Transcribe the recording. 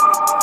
you